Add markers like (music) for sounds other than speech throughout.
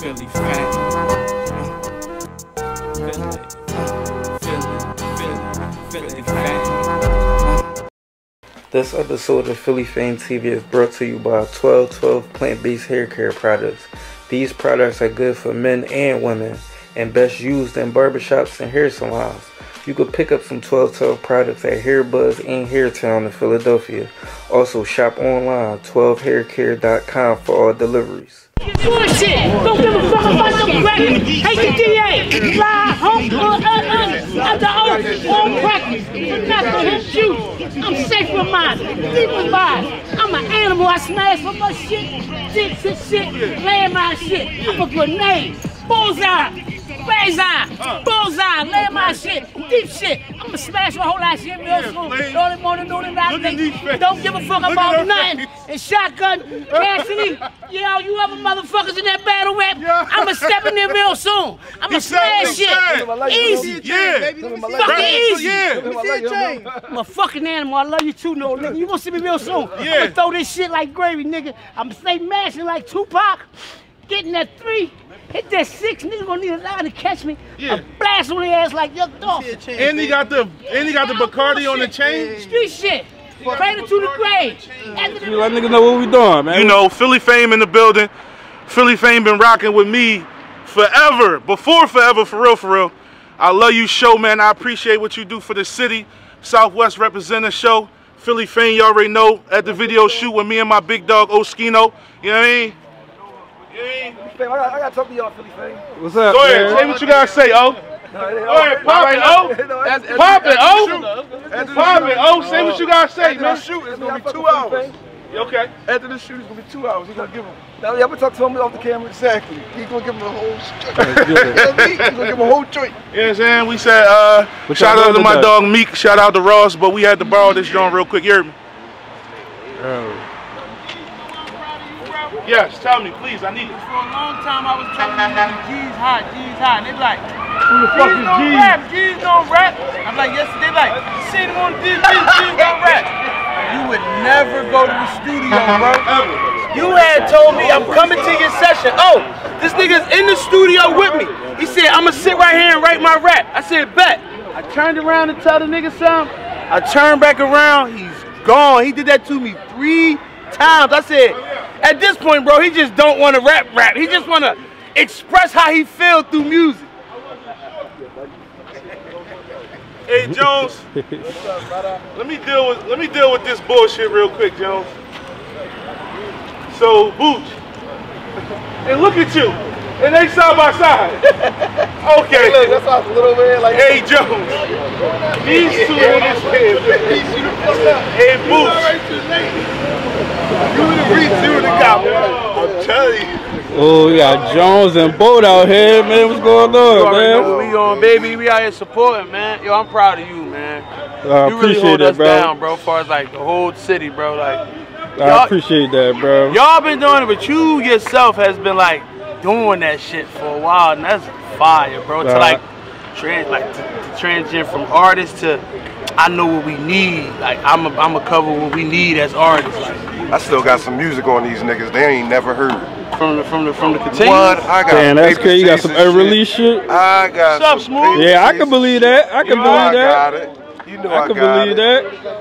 Philly fan. This episode of Philly Fame TV is brought to you by 1212 Plant Based Hair Care Products. These products are good for men and women and best used in barbershops and hair salons. You can pick up some 1212 products at Hairbuzz and Hairtown in Philadelphia. Also shop online 12haircare.com for all deliveries. Bullshit! Don't give a fuck about! Hate the DA! Hump, uh, uh, uh! I'm safe with mine, deep with mine! I'm an animal, I smash for my shit, dicks and shit, land my shit! I'm a grenade! Bullseye! Bullseye! Bullseye! Land my shit! Deep shit! I'ma smash my whole ass shit real soon! Early morning, noon, and night. Don't give a fuck about nothing! And shotgun, Cassidy, yo, you other motherfuckers in that battle rap, I'ma step in there real soon. I'ma smash shit. Easy. Yeah. Fucking easy. I'm a fucking animal. I love you too, no nigga. You gonna see me real soon. Yeah. I'ma throw this shit like gravy, nigga. I'ma stay mashing like Tupac. Getting that three. Hit that six, nigga gonna need a line to catch me. Yeah. A blast on their ass like Young Dolph. And he got the and he got the Bacardi on the chain. Street shit. Cradle to the grave. After the Let niggas know what we doing, man. You know, Philly Fame in the building. Philly Fame been rocking with me forever. Before forever, for real, for real. I love you, show man. I appreciate what you do for the city. Southwest representative show. Philly Fame, you already know, at the video shoot with me and my big dog Oschino. You know what I mean? You know what I mean? Fame, I gotta, I gotta talk to y'all, Philly Fame. What's up, Go ahead, man? say what you gotta say, oh. No, it Go ahead, pop it, oh. (laughs) Pop it, oh. Pop it, oh. Say what you gotta say, man. shoot, it's gonna be two hours. Okay. After the shoot, it's gonna be two hours. He's gonna give him Now, yeah, I'm talk to him off the camera. exactly. He's gonna give him a whole (laughs) joint. You know what I mean? He's gonna give him a whole joint. You know what I'm saying? We said, uh, What shout out to my dog Meek, shout out to Ross, but we had to borrow this joint real quick. You heard me? Yes, tell me, please, I need it. For a long time, I was telling them G's hot, G's hot. And they like, Who the fuck G's is don't G? rap, G's don't rap. I'm like, yes, they like, see on this, G's, G's don't rap. You would never go to the studio, (laughs) bro. You had told me, I'm coming to your session. Oh, this nigga's in the studio with me. He said, I'm gonna sit right here and write my rap. I said, bet. I turned around and tell the nigga something. I turned back around, he's gone. He did that to me three times. I said, at this point, bro, he just don't want to rap rap. He just want to express how he feel through music. Hey Jones, let me deal with let me deal with this bullshit real quick, Jones. So Booch, and look at you, and they side by side. (laughs) Okay. Look, that's how it's little man like. Hey Jones, these two in this (laughs) head. Hey Booch, You would have you the cop. I'm telling you. Oh, we got Jones and Boat out here, man. What's going on, already know what man? we on, baby. We out here supporting, man. Yo, I'm proud of you, man. I you really appreciate hold that, us bro. down, bro, as far as like the whole city, bro. Like, I appreciate that, bro. y'all been doing it, but you yourself has been like doing that shit for a while, and that's fire, bro. To like, trans, like to, to from artist to I know what we need. Like, I'm a, I'm a cover what we need as artists. Like, I still got some music on these niggas. They ain't never heard. from the from the from the continue. What? I got. Damn, that's crazy. You got some and shit. shit? I got. What's up, some Smooth? paper Yeah, I can believe that. I can You know believe I got that. it. You know I, I can got believe it. that.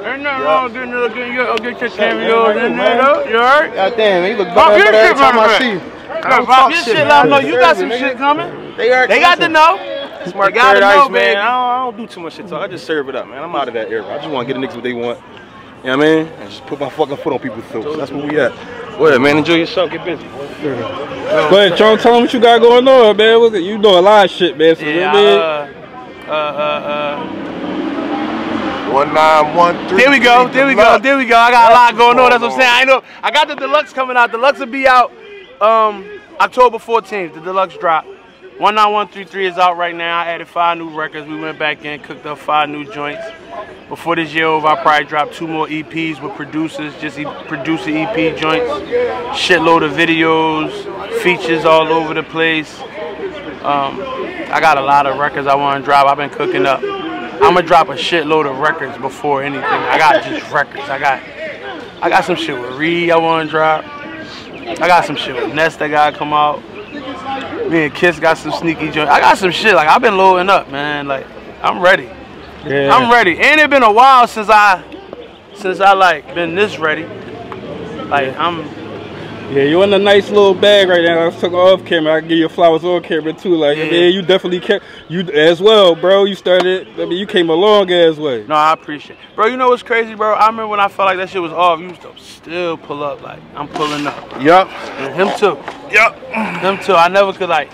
Ain't nothing wrong with getting, a- getting, your, get your cameos in there, though. You alright? God damn, he look Pop your better every shit, time I see you. Pop, pop your shit, let 'em know you got some shit coming. They they got to know. Smart They gotta know, Ice, baby. man. I don't, I don't do too much shit talk. I just serve it up, man. I'm out of that era. I just want to get the niggas what they want. You know what I mean? And just put my fucking foot on people's throats. That's where we at. Go ahead, man. Enjoy yourself. Get busy. Go ahead, John. Tell them what you got going on, man. What's it? You doing a lot of shit, man. So, you know Yeah, what I mean? uh, uh, uh, One nine one uh. three. There we go, there we go, there we go. I got a lot going on. That's what I'm saying. I know. I got the deluxe coming out. Deluxe will be out um, October 14th. The deluxe drop. 19133 is out right now. I added five new records. We went back in, cooked up five new joints. Before this year over, I probably dropped two more EPs with producers, just e- producer EP joints. Shitload of videos, features all over the place. Um, I got a lot of records I want to drop. I've been cooking up. I'm gonna drop a shitload of records before anything. I got just records. I got, I got some shit with Reed I want to drop. I got some shit with Nest that gotta come out. Me and Kiss got some sneaky joints. I got some shit. Like I've been loading up, man. Like I'm ready. Yeah. I'm ready. And it been a while since I, since I like been this ready. Like I'm. Yeah, you in a nice little bag right now. I took off camera. I can give you flowers on camera too. Like, Yeah. yeah, you definitely kept you as well, bro. You started. I mean, you came a long ass way. No, I appreciate. it. Bro, you know what's crazy, bro? I remember when I felt like that shit was off. You still pull up. Like I'm pulling up. Yup. And him too. Yup. Him too. I never could like.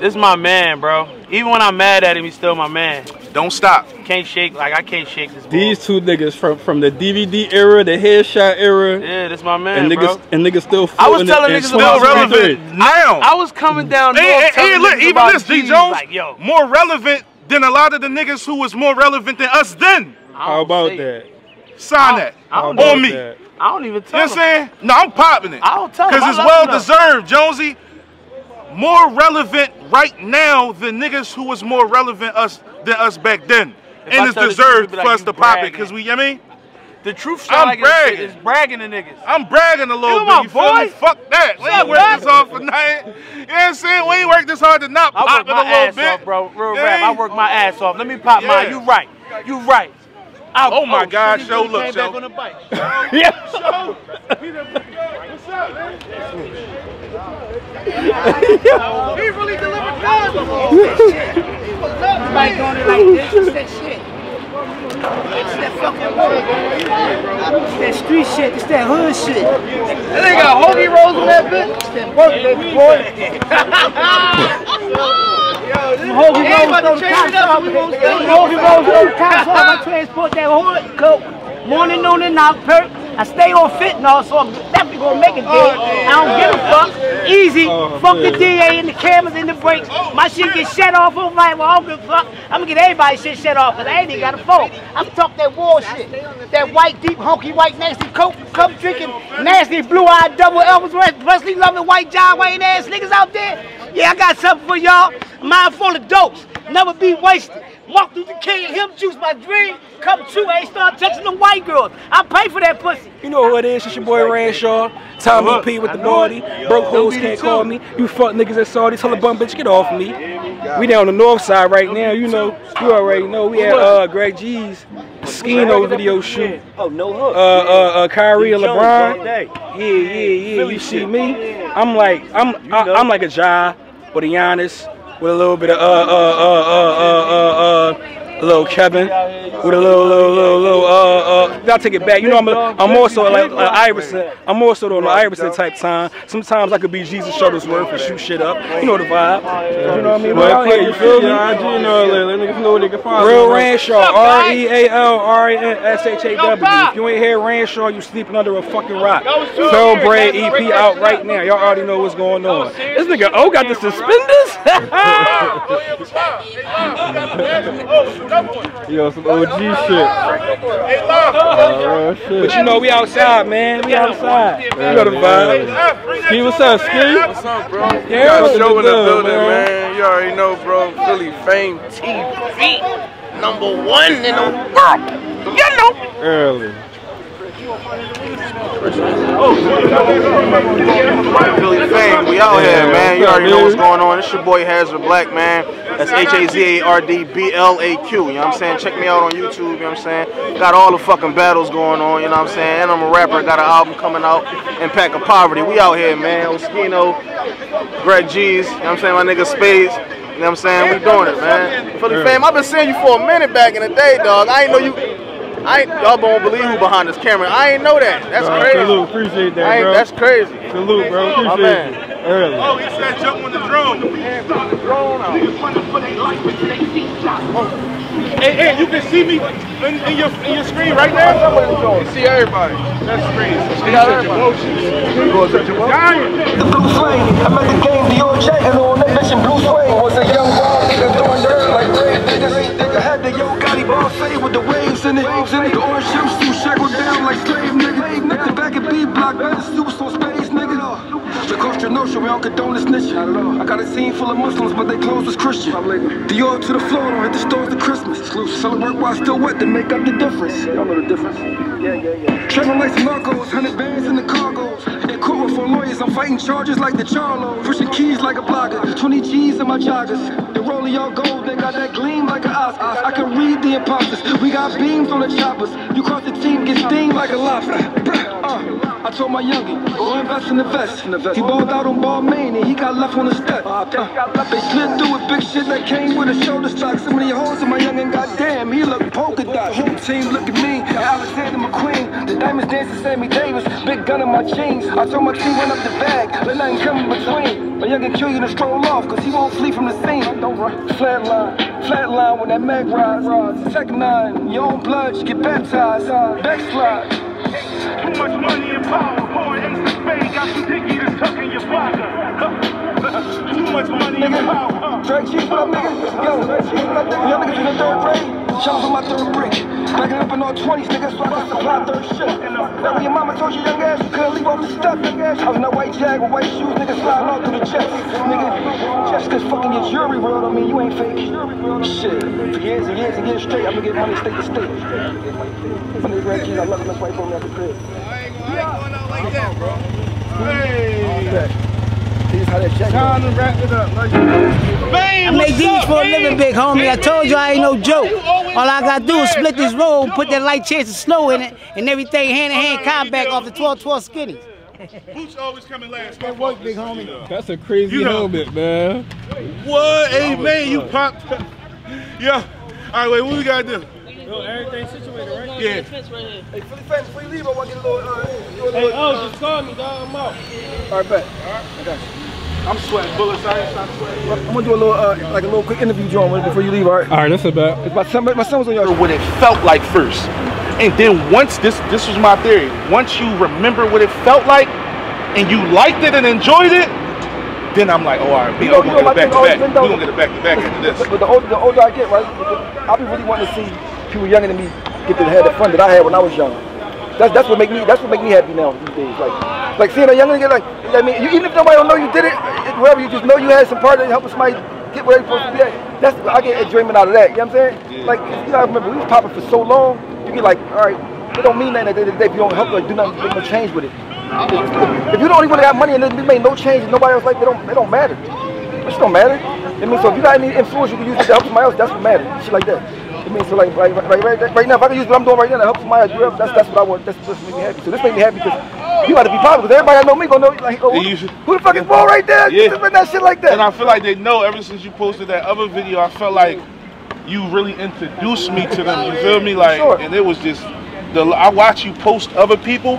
This my man, bro. Even when I'm mad at him, he's still my man. Don't stop. Can't shake like I can't shake this. Ball. These two niggas from from the DVD era, the headshot era, Yeah, this my man, and niggas bro. and niggas still. I was telling in- in niggas Still about relevant. Street. now. I was coming down north Hey, hey, hey, look, even about this, D Jones, Like, yo, more relevant than a lot of the niggas who was more relevant than us then. How about that? it. Sign that. I don't How On me. that? I don't even You tell know what I'm saying? No, I'm popping it. I don't tell him. Because it's well him, though. deserved, Jonesy. More relevant right now than niggas who was more relevant us than us back then. If I and it's tell truth, deserved it'd like for us to pop it. Because we, you know what I mean? The truth I'm sound like it's, bragging. it's bragging to niggas. I'm bragging a little You bit. my You boy? Fuck that. We ain't worked this hard for nothing. You know what I'm saying? We ain't worked this hard to not I pop work it a my little ass bit. off, bro. Real Yeah. rap. I work my ass off. Let me pop Yeah. mine. You right. You right. I, Oh my oh, God, shit, he show, look, show. back on the bike. (laughs) (laughs) Yeah. What's up, man? He really delivered guns. Bike on it like this. It's that shit. It's that fucking work. It's that street shit. It's that hood shit. That nigga got hoagie rolls in that bitch. It's that work, baby boy. Them Hoagie rolls throw the cops off. we won't Them stay. Hoagie rolls throw the cops off. I transport that hood coat. Morning, noon, and night. Perk. I stay on fentanyl, so I'm definitely gonna make it Oh. I don't give a fuck. Easy. Oh, fuck the DA and the cameras and the brakes. My shit get shut off. I'm like, well, I don't give a fuck. I'm gonna get everybody's shit shut off, cause I ain't even got a phone. I'm talking that war shit. That white, deep, honky, white, nasty coke, cup drinking, nasty, blue-eyed, double Elvis Presley loving white John Wayne ass niggas out there. Yeah, I got something for y'all. Mind full of dopes. Never be wasted. Walk through the king, him juice my dream. Come true, I ain't start touching the white girls. I pay for that pussy. You know who it is? It's your boy Ranshaw. Tommy P with the naughty. Broke hoes can't call me. You fuck niggas at Saudi. Tell a bum bitch get off me. We down the north side right now. You know, you already know. We at uh, Greg Geez Skino video shoot. Oh, no hook. Uh, uh, uh, Kyrie and LeBron. Yeah, yeah, yeah. You see me? I'm like, I'm, I, I'm like a Ja but a Giannis with a little bit of uh, uh, uh, uh, uh, uh, uh, little Kevin with a little, little, little, little. Uh, uh. I'll take it back. You know, I'm, a, I'm also like uh, Iverson. I'm also on the Iverson type time. Sometimes I could be Jesus Shuttlesworth and shoot shit up. You know the vibe. You know what I mean? But out here, you feel me? Yeah, I do know. Let, let niggas know where they can find Real me. Ranshaw, R E A L R E N S H A W. If you ain't hear Ranshaw, you sleeping under a fucking rock. Thoroughbred EP out right now. Y'all already know what's going on. This nigga O got the suspenders. (laughs) Yo, some OG shit. Uh, real shit. But you know we outside, man. We outside. You know the vibe. Ski, what's up, Ski? What's up, bro? Yeah, got a show in the good, building, man? man. You already know, bro. Philly Fame TV, number one in the world. You know. Early. Philly Fame, we out here, man. You already know what's going on. It's your boy Hazard Blaq, man. That's H A Z A R D B L A Q. You know what I'm saying? Check me out on YouTube, you know what I'm saying? Got all the fucking battles going on, you know what I'm saying? And I'm a rapper, got an album coming out, Impact of Poverty. We out here, man. Oschino, Greg Geez, you know what I'm saying? My nigga Spades. You know what I'm saying? We doing it, man. Philly Fame, I've been seeing you for a minute back in the day, dog. I ain't know you. I ain't, y'all won't believe who behind this camera. I ain't know that. That's Uh, crazy. Salute, appreciate I that, ain't, bro. that's crazy. Salute, bro. My man. you. Early. Oh, he said jump on the drone. Hey, hey, you can see me in, in your in your screen right now. You see everybody. That's crazy. You got everybody. Dying. The blue flame, I'm at the game, Dior check, and on that mission, blue flame. Was a young boy, with the waves in it. The orange jumpsuit shackled down like slave nigga. At the back of B block, space nigga. The Costa Nostra, we don't condone this snitch. I got a scene full of Muslims, but they clothes was Christian. Dior to the floor, hit the stores to Christmas. Celebrate while still wet to make up the difference. Y'all know the difference. Yeah, yeah, yeah. Traveling like some narcos, hundred bands in the cargoes. In court with four lawyers I'm fighting charges like the Charlo. Pushing keys like a blogger. 20 G's in my joggers. The rollie all gold, they got that gleam like an Oscar. I can read the imposters. We got beams on the choppers. You cross the team, get steamed like a lobster. Uh, I told my youngin', go invest in the vest. He balled out on Balmain and he got left on the step. Uh, they slid through with big shit that came with a shoulder stock. So many holes in my youngin', goddamn, he look polka dot. Whole team look at me, Alexander McQueen. The diamonds dancing Sammy Davis, big gun in my jeans. I told my team run up the bag, let nothing come in between. My youngin' kill you to stroll off, cause he won't flee from the scene. Don't run. Flatline, flatline when that mag rise. Second nine, your own blood, you get baptized. Backslide. Too much money and power, boy, ace of spade, got you dicky to tuck in your pocket. (laughs) Too much money and power. Cheese, what up, nigga? Yo, Cheese, what up? Y'all niggas in the third grade? Shout out my third brick. Backing up in all 20s, nigga, so I can supply third shit. Now, when your mama told you, young ass, you couldn't leave off the step, young. I was in that white jag with white shoes, nigga, sliding all through the chest. Nigga, just cause fucking your jury world, I mean, you ain't fake. Shit, for years and years and years straight, I've been getting money state to state. Money, Drake Cheese, I love it, that's why you put me at the crib. I ain't going out like that, bro. Hey. Here's how that check Time to wrap it up. Like, I make these for a living, big homie. I told you I ain't no joke. All I gotta do is split this road, put that light chance of snow in it, and everything hand in hand combat off the 12-12 skinny. (laughs) Boots always coming last. That work, big homie. That's a crazy You know- helmet, man. What? Hey, man, you popped. (laughs) Yeah. All right, wait, what we gotta do? everything situated, right? Yeah. Hey, Philly fans, before you leave, I want to get a little, uh, do a little, Hey, oh, uh, just call me, dog. I'm out. All right, bet. I got you. I'm sweating bullets. I ain't stop sweating. I'm gonna do a little, uh, like a little quick interview, John, before you leave. All right. All right, that's about. My son, my son was on your. What it felt like first, and then once this, this was my theory. Once you remember what it felt like, and you liked it and enjoyed it, then I'm like, oh, all right, we are gonna know get my it back to always back. been We're gonna get it back to back into this. But the older, the older I get, right, I'll be really wanting to see people younger than me get to have the fun that I had when I was young. That's that's what make me that's what make me happy now these days. Like like seeing a young nigga like I mean, you, even if nobody don't know you did it, wherever you just know you had some part of helping somebody get where they supposed to be at. That's I get enjoyment out of that. You know what I'm saying? Like you know, I remember we was popping for so long. You get like, all right, it don't mean nothing at the end of the day if you don't help like do nothing, make no change with it. If you don't even got money and you made no change, and nobody else like, they don't it don't matter. It just don't matter. I mean, so if you got any influence you can use it to help somebody else, that's what matters. Shit like that. I mean, so like right, right, right, right now, if I can use what I'm doing right now to help somebody else, that's that's what I want. That's what makes me happy. So this makes me happy because you got to be popular. Because everybody that know me gonna know like, oh, who, who the fuck is Paul right there? Yeah. That shit like that. And I feel like they know ever since you posted that other video, I felt like you really introduced me to them. You feel me? Like, Sure. and it was just the I watch you post other people,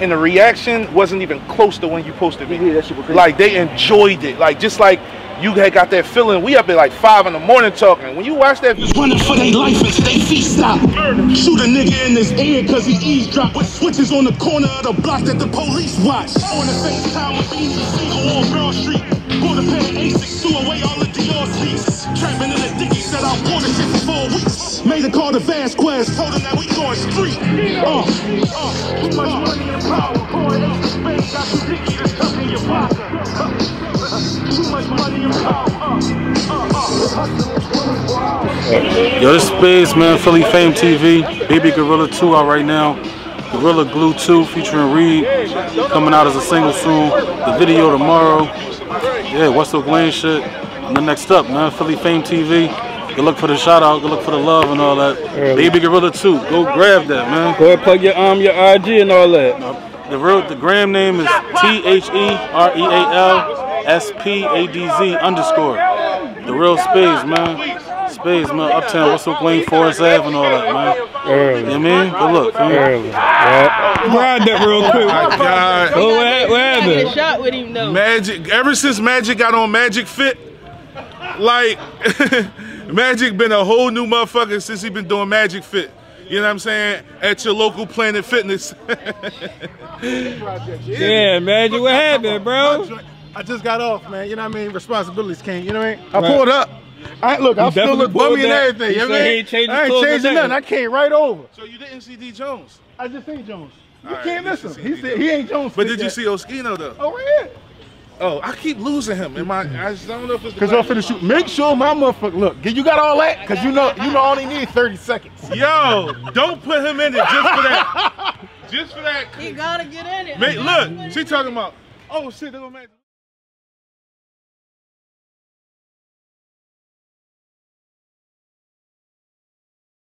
and the reaction wasn't even close to when you posted me. Yeah, that shit was crazy. Like they enjoyed it. Like just like you got that feeling. We up at like five in the morning talking. When you watch that, Running for their life until they feet stop. Shoot a nigga in his ear cause he eavesdrop. With switches on the corner of the block that the police watch. On the FaceTime with beans and single on Girl Street. Bought a pair of Asics, threw away all the Dior seats. Trapping in the dicky, said I wore the shit for four weeks. Made a call to Vasquez, told him that we going street. Uh, Yo, this is Space, man. Philly Fame TV. Baby Gorilla 2 out right now. Gorilla Glue 2 featuring Reed. Coming out as a single soon. The video tomorrow. Yeah, West Oak Lane shit. And the next up, man. Philly Fame TV. Good look for the shout out. Good look for the love and all that. Baby Gorilla 2. Go grab that, man. Go ahead, plug your um your IG and all that. The real the gram name is T H E R E A L S P A D Z underscore. The real Spades, man. Spades, man. Uptown, West Oak Lane, Forest Ave, and all that, man. Early. You know I mean? Good look. fam. Early. Yeah. Ride that real quick. Oh, my God. Oh, what, what happened? shot with him though. Magic. Ever since Magic got on Magic Fit, like (laughs) Magic been a whole new motherfucker since he been doing Magic Fit. You know what I'm saying? At your local Planet Fitness. (laughs) Yeah, Magic, what happened, bro? I just got off, man. You know what I mean? Responsibilities came. You know what I mean? I Right. pulled up. I look. You I still definitely look bummy and everything. You You know what I he mean? ain't I ain't changing nothing. nothing. I came right over. So you didn't see D Jones? I just seen Jones. You All right, can't you miss him. He D said he ain't Jones. But fit did you see Oschino though? Oh, right here. Oh, I keep losing him. In my, I just don't know if it's the Cause I'm finna shoot. Make sure my motherfucker look. You got all that? Cause you know you know I only need 30 seconds. Yo, don't put him in it just for that. just for that. He gotta get in it. Mate, look, she talking about Oh shit, they're gonna match.